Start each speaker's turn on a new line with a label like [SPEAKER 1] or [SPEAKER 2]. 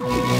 [SPEAKER 1] you.